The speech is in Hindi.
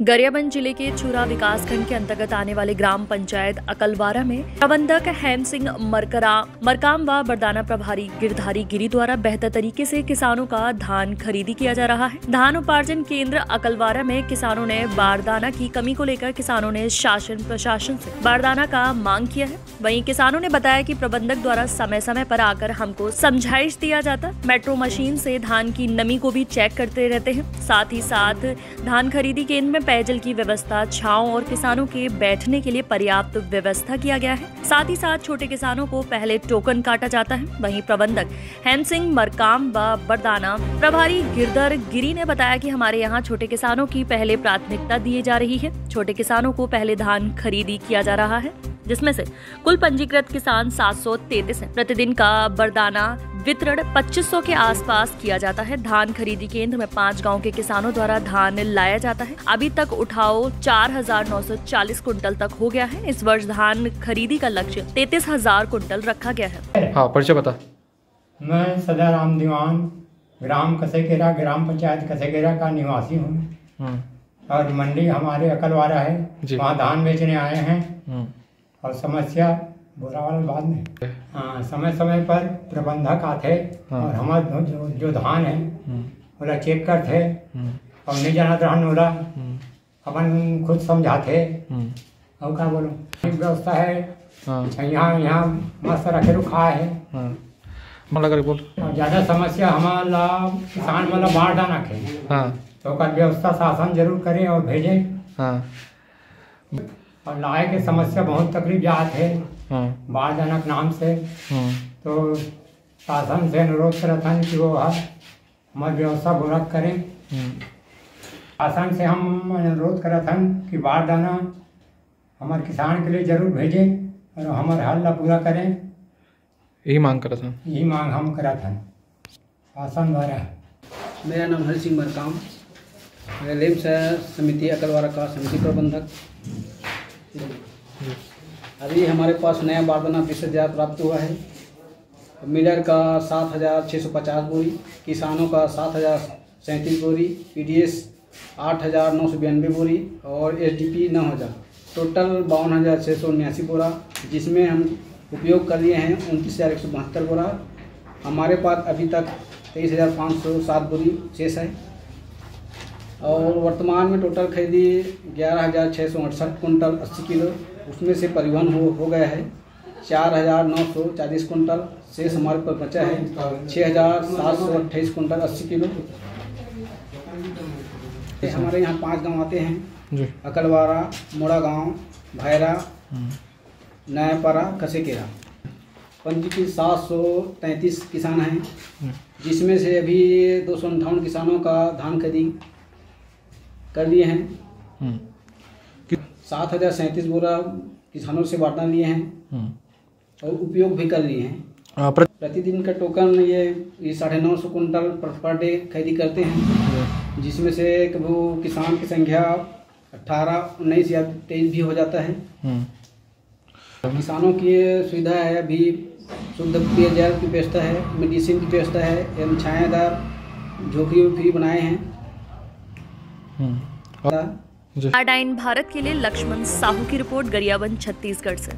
गरियाबंद ज़िले के चूरा विकास खंड के अंतर्गत आने वाले ग्राम पंचायत अकलवारा में प्रबंधक हेम सिंह मरकरा, मरकाम व बरदाना प्रभारी गिरधारी गिरी द्वारा बेहतर तरीके से किसानों का धान खरीदी किया जा रहा है। धान उपार्जन केंद्र अकलवारा में किसानों ने बारदाना की कमी को लेकर किसानों ने शासन प्रशासन से बारदाना का मांग किया है। वहीं किसानों ने बताया कि प्रबंधक द्वारा समय समय पर आकर हमको समझाइश दिया जाता। मेट्रो मशीन से धान की नमी को भी चेक करते रहते हैं। साथ ही साथ धान खरीदी केंद्र में पेयजल की व्यवस्था, छाव और किसानों के बैठने के लिए पर्याप्त व्यवस्था किया गया है। साथ ही साथ छोटे किसानों को पहले टोकन काटा जाता है। वहीं प्रबंधक हेम सिंह मरकाम व बरदाना प्रभारी गिरधर गिरी ने बताया कि हमारे यहाँ छोटे किसानों की पहले प्राथमिकता दी जा रही है। छोटे किसानों को पहले धान खरीदी किया जा रहा है, जिसमें से कुल पंजीकृत किसान सात सौ तैतीस है। प्रतिदिन का बरदाना वितरण 2500 के आसपास किया जाता है। धान खरीदी केंद्र में पाँच गाँव के किसानों द्वारा धान लाया जाता है। अभी तक उठाओ 4,940 कुंटल तक हो गया है। इस वर्ष धान खरीदी का लक्ष्य तैतीस हज़ार कुंटल रखा गया है। हाँ परिचय बता। मैं सदा राम दीवान ग्राम कसेकेरा ग्राम पंचायत कसेकेरा का निवासी हूँ। हम्म, और मंडी हमारे अकलवारा है। वहाँ धान बेचने आए हैं। हम्म, और समस्या बुरा वाला बाद में। हाँ। समय समय पर प्रबंधक आते हाँ। और हमारे जो, जो धान है बोला चेक करते हम्म, और नहीं जाना धान बोला हम्म, अपन खुद समझाते और क्या बोलो? व्यवस्था है। हाँ। यहाँ यहाँ मस्त रखे रुखा है। हाँ। और ज़्यादा समस्या हमारा किसान वाला बाढ़ डाना खे हाँ। तो व्यवस्था शासन ज़रूर करे और भेजे। हाँ। और लाए के समस्या बहुत तकलीफ़ जात है। हाँ। बाढ़ जनक नाम से। हम्म, तो शासन से अनुरोध करत हन कि वो है हमारी व्यवस्था गोरख करें। हम्म, शासन से हम अनुरोध करत हन कि बाढ़ दाना हमारे किसान के लिए ज़रूर भेजें और हमारे हल ला पूरा करें। यही मांग करा था। यही मांग हम करत हन शासन द्वारा। मेरा नाम हरि सिंह मरकाम। मैं लेम समिति अकलवारा का समिति प्रबंधक। अभी हमारे पास नया बारदाना बीस हज़ार प्राप्त हुआ है। मिलर का सात हज़ार छः सौ पचास बोरी, किसानों का सात हज़ार सैंतीस बोरी पी डी एस आठ हज़ार नौ सौ बयानवे बोरी और एस डी पी नौ हज़ार। टोटल बावन हज़ार छः सौ उन्यासी बोरा, जिसमें हम उपयोग कर लिए हैं उनतीस हज़ार एक सौ बहत्तर बोरा। हमारे पास अभी तक तेईस हज़ार पाँच सौ सात बोरी, शेष है। और वर्तमान में टोटल खरीदी ग्यारह हज़ार छः सौ अड़सठ कुंटल अस्सी किलो। उसमें से परिवहन हो हो गया है। चार हज़ार नौ सौ चालीस कुंटल शेष हमारे पर बचा है। छः हज़ार सात सौ अट्ठाईस कुंटल अस्सी किलो। हमारे यहाँ पाँच गाँव आते हैं। अकलवारा मोड़ा गाँव भैरा हम्म, नयापारा कसेकेरा। पंजीकृत सात सौ तैंतीस किसान हैं। हम्म, जिसमें से अभी दो सौ अंठावन किसानों का धान खरीदी। कर लिए हैं। हम्म, सात हज़ार सैंतीस बोरा किसानों से बांटना लिए हैं हम्म, और उपयोग भी कर लिए हैं। प्रतिदिन का टोकन ये ये साढ़े नौ सौ कुंटल पर, डे खरीदी करते हैं। जिसमें से एक वो किसान की संख्या अट्ठारह उन्नीस या तेईस भी हो जाता है। हम्म, किसानों की सुविधा है अभी शुद्ध पेयजल की व्यवस्था है मेडिसिन की व्यवस्था है एवं छायादार झोपड़ी वोपड़ी बनाए हैं। हम्म, आर्डाइन भारत के लिए लक्ष्मण साहू की रिपोर्ट गरियाबंद छत्तीसगढ़ से।